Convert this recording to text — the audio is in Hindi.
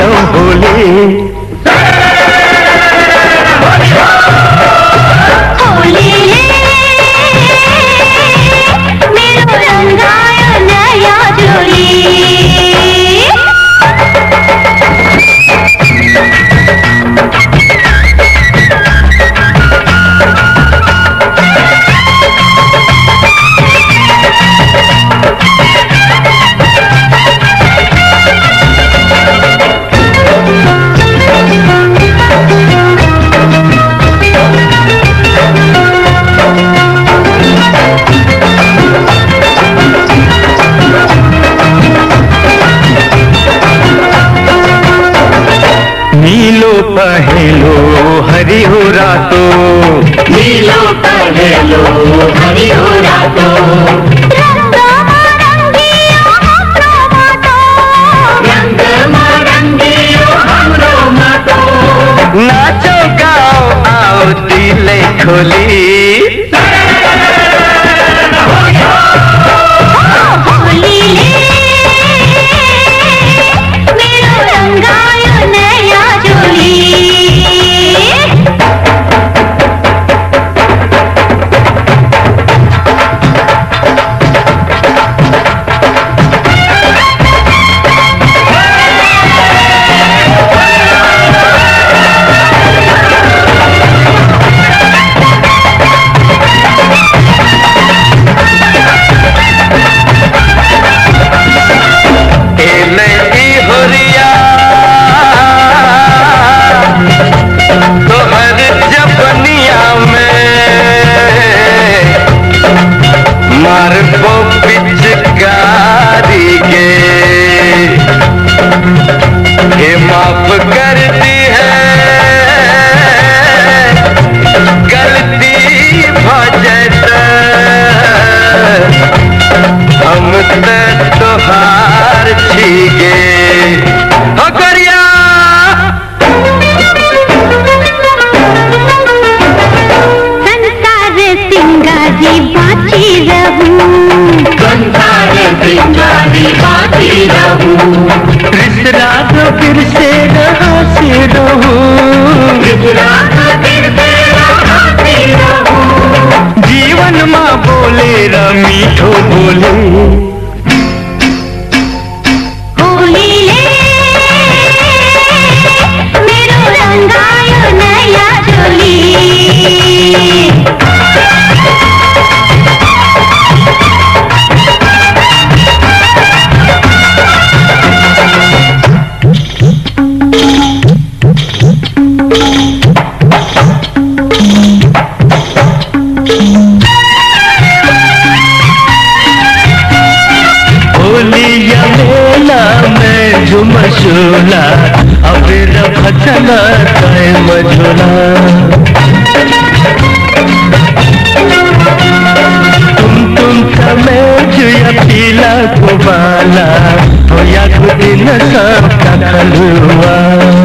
नीलम भोले हरी हो रातो। नीलो पहलो हरी हो रातो। ही रहूँ रात फिर से नहा से रहूँ। गाता है तुम तुम समेज या पीला कुबाला हो या खुदी नशा का खलुआ।